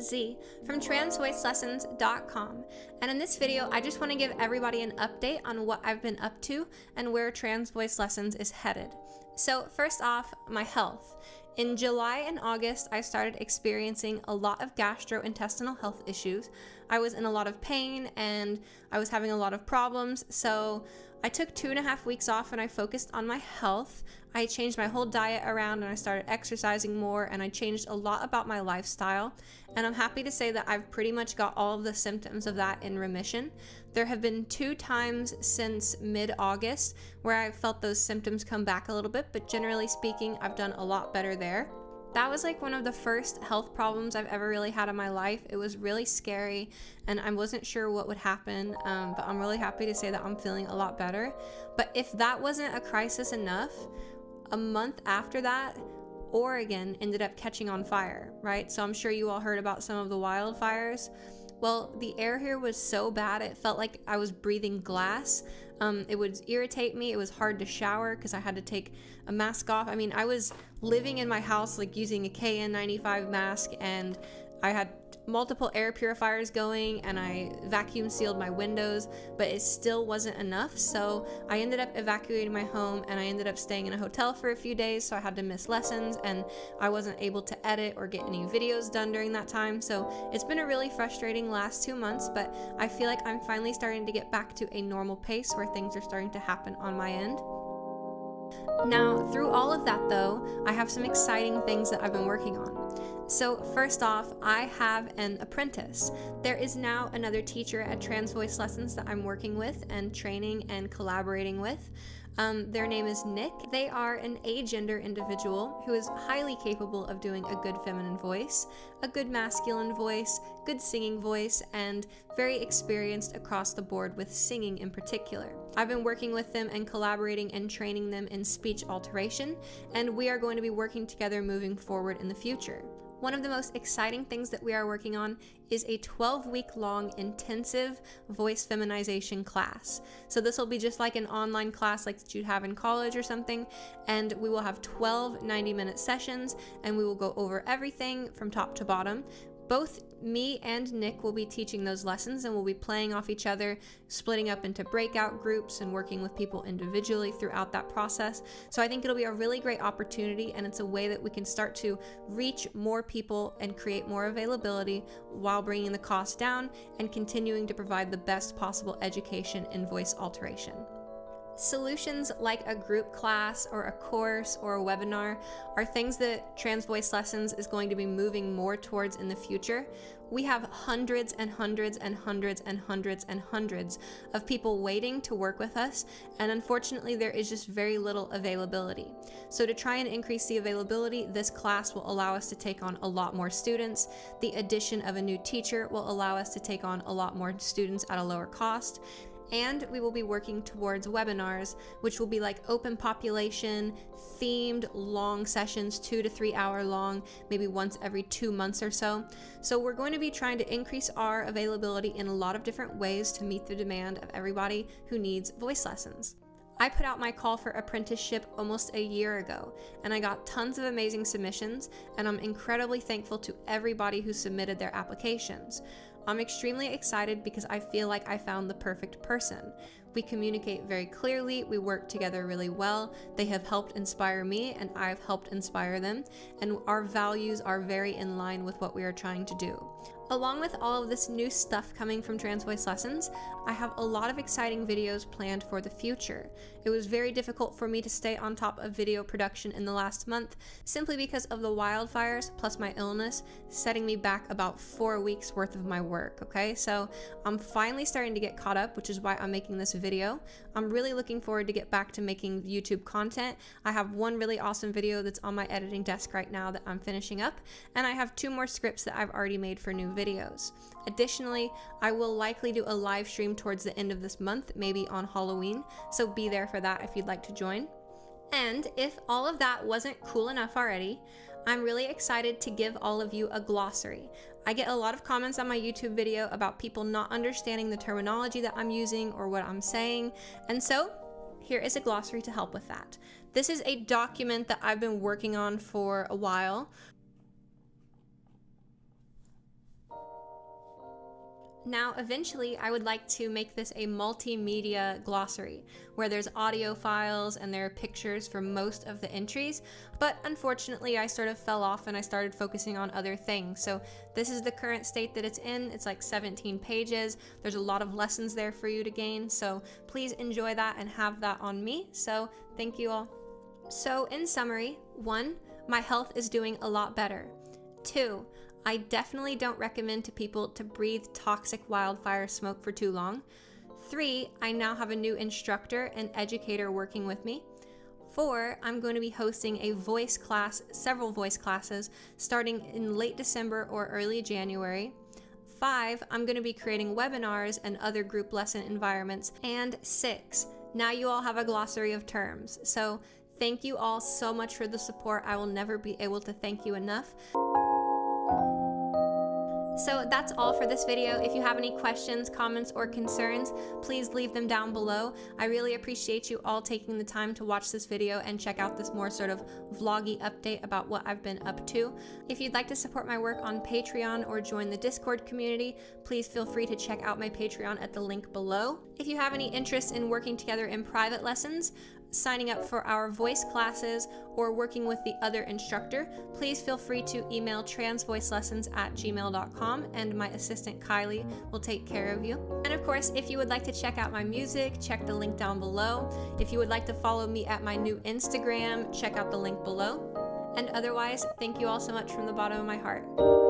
Z from transvoicelessons.com, and in this video, I just want to give everybody an update on what I've been up to and where Trans Voice Lessons is headed. So, first off, my health. In July and August, I started experiencing a lot of gastrointestinal health issues. I was in a lot of pain and I was having a lot of problems, so I took two and a half weeks off and I focused on my health. I changed my whole diet around and I started exercising more and I changed a lot about my lifestyle. And I'm happy to say that I've pretty much got all of the symptoms of that in remission. There have been two times since mid August where I've felt those symptoms come back a little bit, but generally speaking, I've done a lot better there. That was like one of the first health problems I've ever really had in my life. It was really scary and I wasn't sure what would happen, um, but I'm really happy to say that I'm feeling a lot better. But if that wasn't a crisis enough, a month after that, Oregon ended up catching on fire, right? So I'm sure you all heard about some of the wildfires. Well, the air here was so bad, it felt like I was breathing glass. Um, it would irritate me. It was hard to shower because I had to take a mask off. I mean, I was living in my house, like using a KN95 mask, and I had multiple air purifiers going and I vacuum sealed my windows, but it still wasn't enough. So I ended up evacuating my home and I ended up staying in a hotel for a few days. So I had to miss lessons and I wasn't able to edit or get any videos done during that time. So it's been a really frustrating last two months, but I feel like I'm finally starting to get back to a normal pace where things are starting to happen on my end. Now, through all of that though, I have some exciting things that I've been working on. So, first off, I have an apprentice. There is now another teacher at Trans Voice Lessons that I'm working with and training and collaborating with. Um, their name is Nick. They are an agender individual who is highly capable of doing a good feminine voice, a good masculine voice, good singing voice, and very experienced across the board with singing in particular. I've been working with them and collaborating and training them in speech alteration, and we are going to be working together moving forward in the future. One of the most exciting things that we are working on is a 12 week long intensive voice feminization class. So, this will be just like an online class like that you'd have in college or something, and we will have 12 90 minute sessions and we will go over everything from top to bottom both me and Nick will be teaching those lessons and we'll be playing off each other, splitting up into breakout groups and working with people individually throughout that process. So I think it'll be a really great opportunity and it's a way that we can start to reach more people and create more availability while bringing the cost down and continuing to provide the best possible education in voice alteration. Solutions like a group class or a course or a webinar are things that Trans Voice Lessons is going to be moving more towards in the future. We have hundreds and hundreds and hundreds and hundreds and hundreds of people waiting to work with us, and unfortunately, there is just very little availability. So, to try and increase the availability, this class will allow us to take on a lot more students. The addition of a new teacher will allow us to take on a lot more students at a lower cost and we will be working towards webinars, which will be like open population, themed long sessions, two to three hour long, maybe once every two months or so. So, we're going to be trying to increase our availability in a lot of different ways to meet the demand of everybody who needs voice lessons. I put out my call for apprenticeship almost a year ago, and I got tons of amazing submissions, and I'm incredibly thankful to everybody who submitted their applications. I'm extremely excited because I feel like I found the perfect person. We communicate very clearly, we work together really well. They have helped inspire me, and I've helped inspire them, and our values are very in line with what we are trying to do. Along with all of this new stuff coming from Trans Voice Lessons, I have a lot of exciting videos planned for the future. It was very difficult for me to stay on top of video production in the last month simply because of the wildfires plus my illness setting me back about four weeks worth of my work, okay? So I'm finally starting to get caught up, which is why I'm making this video. I'm really looking forward to get back to making YouTube content. I have one really awesome video that's on my editing desk right now that I'm finishing up, and I have two more scripts that I've already made for new videos videos. Additionally, I will likely do a live stream towards the end of this month, maybe on Halloween, so be there for that if you'd like to join. And if all of that wasn't cool enough already, I'm really excited to give all of you a glossary. I get a lot of comments on my YouTube video about people not understanding the terminology that I'm using or what I'm saying, and so here is a glossary to help with that. This is a document that I've been working on for a while Now, eventually, I would like to make this a multimedia glossary where there's audio files and there are pictures for most of the entries, but unfortunately, I sort of fell off and I started focusing on other things. So, this is the current state that it's in. It's like 17 pages. There's a lot of lessons there for you to gain, so please enjoy that and have that on me. So, thank you all. So, in summary, one, my health is doing a lot better. Two, I definitely don't recommend to people to breathe toxic wildfire smoke for too long. Three, I now have a new instructor and educator working with me. Four, I'm going to be hosting a voice class, several voice classes, starting in late December or early January. Five, I'm going to be creating webinars and other group lesson environments. And six, now you all have a glossary of terms. So thank you all so much for the support. I will never be able to thank you enough. So that's all for this video. If you have any questions, comments, or concerns, please leave them down below. I really appreciate you all taking the time to watch this video and check out this more sort of vloggy update about what I've been up to. If you'd like to support my work on Patreon or join the Discord community, please feel free to check out my Patreon at the link below. If you have any interest in working together in private lessons, signing up for our voice classes, or working with the other instructor, please feel free to email transvoicelessons at gmail.com and my assistant Kylie will take care of you. And of course, if you would like to check out my music, check the link down below. If you would like to follow me at my new Instagram, check out the link below. And otherwise, thank you all so much from the bottom of my heart.